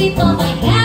sit on my lap.